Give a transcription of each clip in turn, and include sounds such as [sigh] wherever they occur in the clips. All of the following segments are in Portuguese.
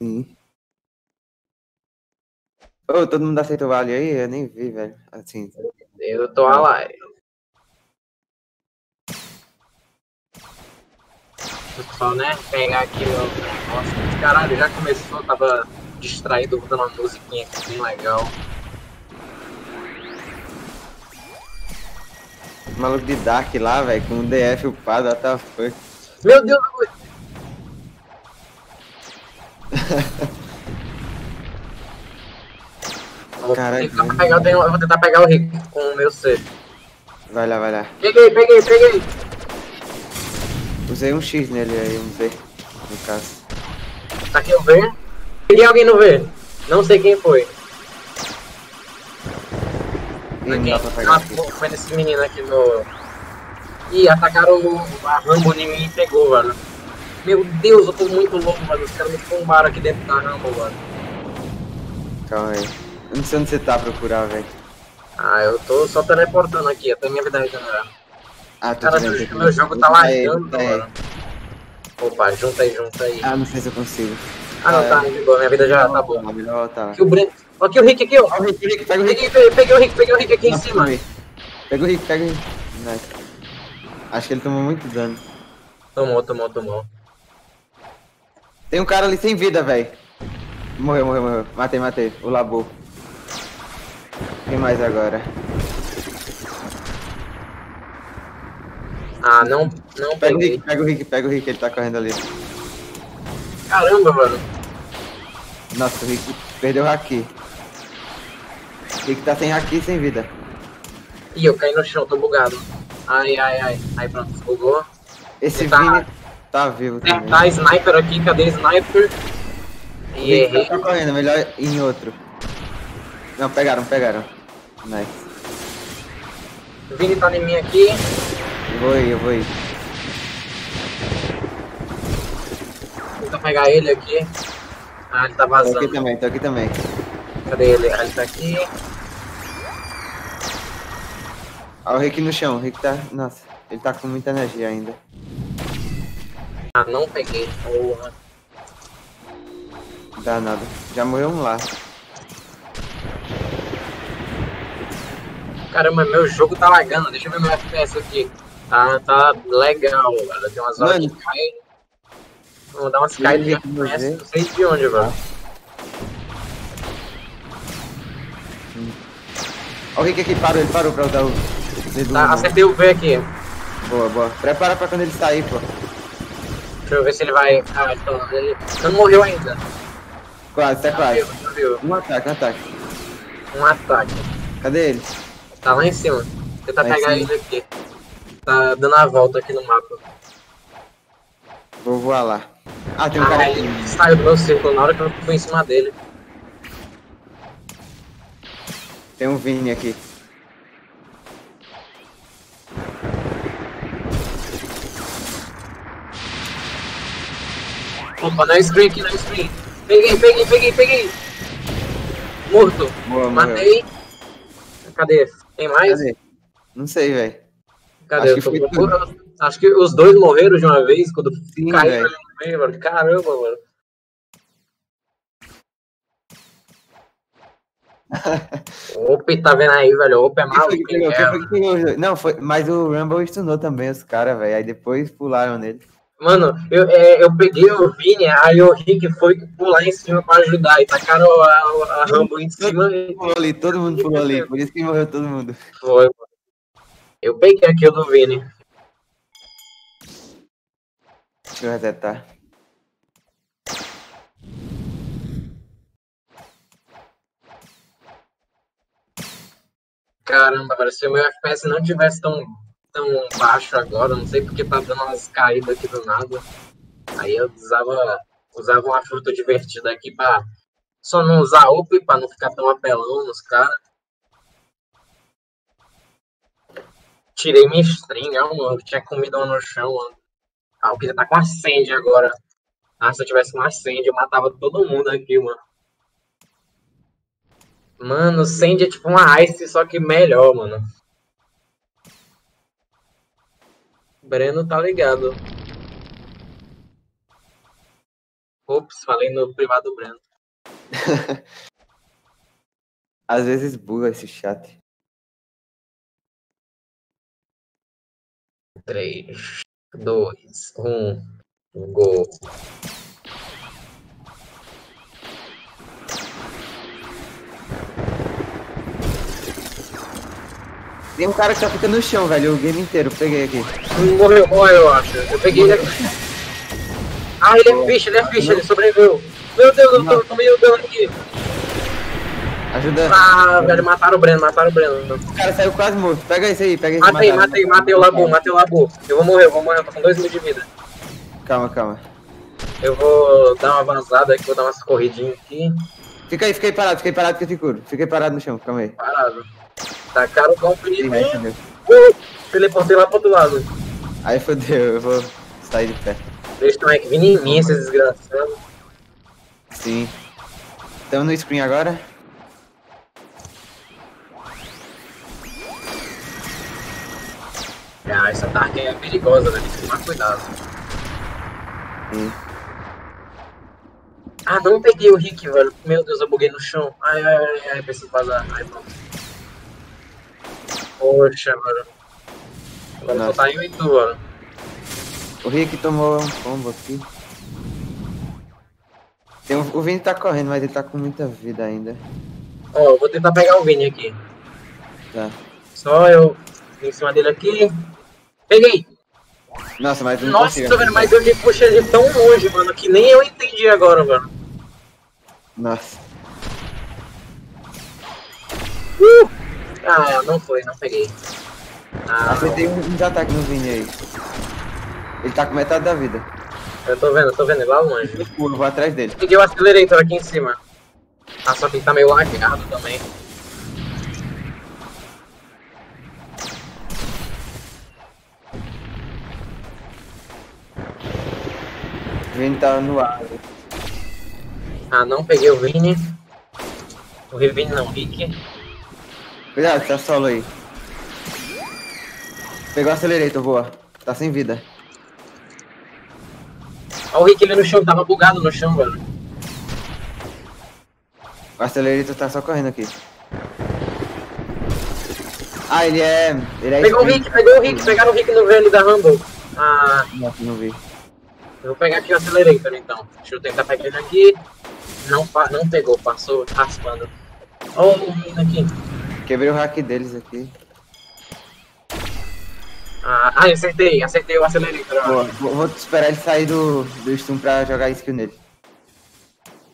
Sim. Ô, todo mundo aceitou o vale aí? Eu nem vi, velho. Assim. Eu tô a lá. Só, né, pegar aqui o negócio. Caralho, já começou, tava distraído dando uma musiquinha aqui bem legal. O maluco de Dark lá, velho, com o DF upado, até foi. Meu Deus, eu Caralho, eu, eu vou tentar pegar o Rick com o meu C. Vai lá, vai lá. Peguei, peguei, peguei. Usei um X nele aí, um V, no caso. Tá aqui o V. Peguei alguém no V. Não sei quem foi. Ih, não dá pra pegar Ah, foi nesse menino aqui no. Ih, atacaram o- a Rambo em mim e pegou, velho. Meu Deus, eu tô muito louco, mano. Os caras me tombaram aqui dentro da Rambo, mano. Calma aí. Eu não sei onde você tá procurar, velho. Ah, eu tô só teleportando aqui, até minha vida regenerar. Ah, tô Cara, meu, meu jogo tá Aí, lagando, aí. mano. Opa, junta aí, junta aí. Ah, não sei se eu consigo. Ah, não, é. tá, de boa, minha vida já tá boa. Melhor lá. Aqui o Breno. Ó, Aqui o Rick, aqui, ó. Ó, o Rick, Rick, pega o Rick. Peguei, peguei, o Rick, peguei o Rick aqui em Nossa, cima. Rick. Pega o Rick, pega o Rick. Nice. Acho que ele tomou muito dano. Tomou, tomou, tomou. Tem um cara ali sem vida, velho. Morreu, morreu, morreu. Matei, matei. O Labo. Quem mais agora? Ah, não, não Pega o. Rick, pega o Rick, pega o Rick, ele tá correndo ali. Caramba, mano. Nossa, o Rick perdeu o Haki. O Rick tá sem Haki e sem vida. Ih, eu caí no chão, tô bugado. Ai, ai, ai. Aí pronto, bugou. Esse Tá. Vini tá vivo Tem, também. tá sniper aqui, cadê sniper? E errei. tá correndo, melhor ir em outro. Não, pegaram, pegaram. Nice. O Vini tá em mim aqui. Eu vou ir, eu vou ir. Tenta pegar ele aqui. Ah, ele tá Tô aqui vazando. também, tô aqui também. Cadê ele? Ah, ele tá aqui. Olha o Rick no chão, o Rick tá. Nossa, ele tá com muita energia ainda. Ah, não peguei. Porra. Dá nada. Já morreu um lá. Caramba, meu jogo tá lagando. Deixa eu ver meu FPS aqui. Tá, tá legal, velho. Tem umas horas Mano. que cai. Vou dar umas caídas de Vamos. FPS, não sei de onde, velho. Olha o Rick aqui, parou, ele parou pra usar o. Tá, acertei o V aqui. Boa, boa. Prepara pra quando ele sair, pô. Deixa eu ver se ele vai. Ah, então, ele não morreu ainda. Quase, tá quase. Um ataque, um ataque. Um ataque. Cadê ele? Tá lá em cima. Tenta em pegar ele aqui. Tá dando a volta aqui no mapa. Vou voar lá. Ah, tem um cara Ah, aqui. ele saiu do meu círculo na hora que eu fui em cima dele. Tem um Vini aqui. Opa, na screen aqui, na screen. Peguei, peguei, peguei, peguei. Morto. Boa, morreu. Matei. Cadê? Tem mais? Cadê? Não sei, velho. Cadê? Acho Eu tô que. Acho que os dois morreram de uma vez quando Sim, caiu velho. ali no meio, mano. Caramba, mano. [laughs] Opa, tá vendo aí, velho? Opa, é maluco. que pegou? É, que pegou? Não, foi. Mas o Rumble stunou também os caras, velho. Aí depois pularam nele. Mano, eu, é, eu peguei o Vini, aí o Rick foi pular em cima pra ajudar. E tacaram a, a, a Rambo em cima e Pulou ali, todo mundo pulou ali. Por isso que morreu todo mundo. foi, mano. Eu peguei aqui o do Vini. Deixa eu resetar. Caramba, velho, se o meu FPS não tivesse tão, tão baixo agora, não sei porque tá dando umas caídas aqui do nada. Aí eu usava, usava uma fruta divertida aqui pra só não usar up pra não ficar tão apelão nos caras. Tirei minha string, mano, eu tinha comido uma no chão, mano. Ah, eu queria tá com a Sandy agora. Ah, se eu tivesse com a Sandy, eu matava todo mundo aqui, mano. Mano, Sandy é tipo uma Ice, só que melhor, mano. Breno tá ligado. Ops, falei no privado do Breno. [laughs] Às vezes buga esse chat. 3, 2, 1, gol. Tem um cara que só fica no chão, velho, o game inteiro. Peguei aqui. Morreu, morreu, eu acho. Eu peguei ele aqui. Ah, ele é ficha, ele é ficha, ele sobreviveu. Meu Deus, eu tô, tomei o dano aqui. Ajuda. Ah, velho, mataram o Breno, mataram o Breno. O cara saiu quase morto. Pega esse aí, pega esse Matei, mataram. matei, matei o Labu, matei o Labu. Eu vou morrer, eu vou morrer, eu tô com 2 mil de vida. Calma, calma. Eu vou dar uma avançada aqui, vou dar umas corridinhas aqui. Fica aí, fica aí parado, fica aí parado que eu te curo. Fica aí parado no chão, calma aí. Parado. Tacaram o fodeu. Uh, teleportei lá pro outro lado. Aí fodeu, eu vou sair de pé. Eles estão aqui vindo em mim, esses desgraçados. Sim. Estamos no screen agora. Ah, essa Dark é perigosa, né? Tem que tomar cuidado. Sim. Ah, não peguei o Rick, velho. Meu Deus, eu buguei no chão. Ai, ai, ai, ai, preciso vazar. Ai, pronto. Poxa, mano. Agora só tá eu e tu, mano. O Rick tomou um combo aqui. Tem um- o Vini tá correndo, mas ele tá com muita vida ainda. Ó, eu vou tentar pegar o Vini aqui. Tá. Só eu em cima dele aqui. Peguei! Nossa, mas não Nossa, consigo. velho, mas eu me puxei ele tão longe, mano, que nem eu entendi agora, mano. Nossa. Uh! Ah, não foi, não peguei. Ah, Acertei uns uns ataques no Vini aí. Ele tá com metade da vida. eu tô vendo, eu tô vendo lá longe. Eu pulo, vou atrás dele. Peguei o Accelerator aqui em cima. Ah, só que ele tá meio lagado também. Vini tá no ar. Ah, não peguei o Vini. O Vini não, Rick. Cuidado, tá solo aí. Pegou o Accelerator, boa. Tá sem vida. Olha o Rick ali no chão, tava bugado no chão, velho. O Accelerator tá só correndo aqui. Ah, ele é... Ele é Pegou o. Rick, pegou o Rick, pegaram o Rick no VL da Rumble. Ah, Nossa, não vi. eu vou pegar aqui o Accelerator então. Deixa eu tentar pegar ele aqui. Não, não pegou, passou raspando. Olha o menino aqui. Quebrei o hack deles aqui. Ah, ah, acertei, acertei o Accelerator. ó. Boa, vou, vou esperar ele sair do, do stun pra jogar skill nele.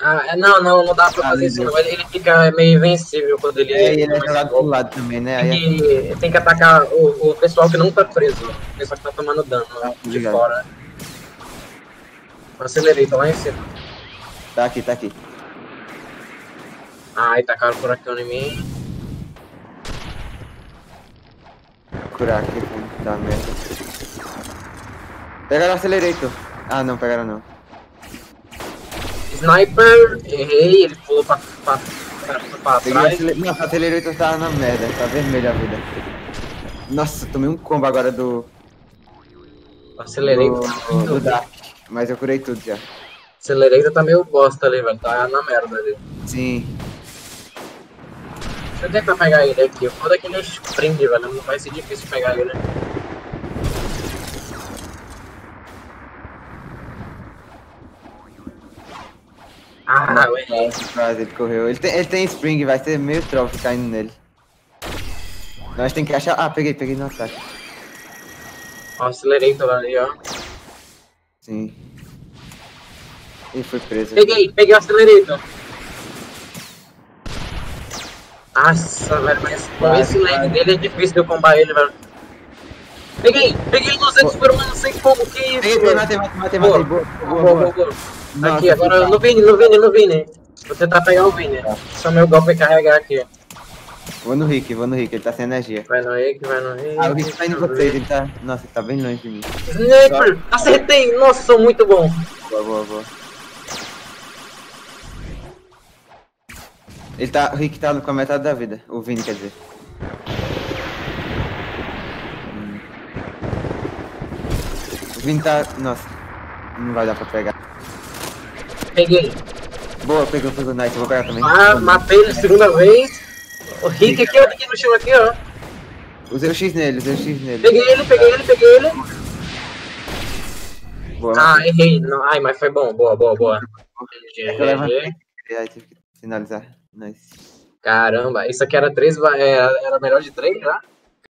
Ah, é, não, não, não dá pra Ah, fazer isso não. Ele, ele fica meio invencível quando ele... É, e ele é jogado pro lado também, né? Aí Tem que, tem que atacar o, o pessoal que não tá preso. O pessoal que tá tomando dano Ah, de obrigado. fora. Acelerei, tá lá em cima. Tá aqui, tá aqui. Ai, tacaram por aqui em mim. Vou curar aqui, não dar merda. Pegaram o Accelerator. Ah, não, pegaram não. Sniper, errei, ele pulou pra, pra, pra, pra trás. Accelerator. Nossa, o Accelerator tá na merda. Tá vermelho a vida. Nossa, tomei um combo agora do... Acelerei. do, do Dark. Mas eu curei tudo já. Acelerei tá meio bosta ali, velho. Tá na merda ali. Sim. Deixa eu tentar pegar ele aqui. O foda é que ele é sprint, velho. Não vai ser difícil pegar ele. Ah, eu errei. Nossa, quase ele correu. Ele tem, ele tem Spring, vai ser meio trofe caindo nele. Nós tem que achar... Ah, peguei, peguei no ataque. Ó, acelerei ali, ó. Sim. Ele foi preso. Peguei, peguei o Accelerator. Nossa, velho, mas com esse lag dele é difícil de eu combar ele, velho. Peguei, peguei ele 200 por humano sem como, que isso, Peguei, matei, matei, matei, Boa. Boa, boa, Boa, boa. boa, Aqui, agora que no Vini, no Vini, no Vini. Vou tentar pegar o Vini. Tá. Só meu golpe carregar aqui. Vou no Rick, vou no Rick, ele tá sem energia. Vai no Rick, vai no Rick. Ah, o Rick tá indo vocês, ele tá... Nossa, ele tá bem longe de mim. Sniper! Acertei! Nossa, sou muito bom. Boa, boa, boa. Ele tá... O Rick tá com a metade da vida. O Vini, quer dizer. O Vini tá... Nossa. Não vai dar pra pegar. Peguei. Boa, pegou, pegou. Nice, eu vou pegar também. Ah, matei ele segunda vez. O Rick aqui, ó, aqui no chão aqui, ó. Usei o X nele, usei o X nele. Peguei ele, peguei ele, peguei ele. Boa, Ah, errei. Não, ai, mas foi bom. Boa, boa, boa. Eu levantei. Aí tive que finalizar. Nice. Caramba, isso aqui era três, era, era melhor de três já?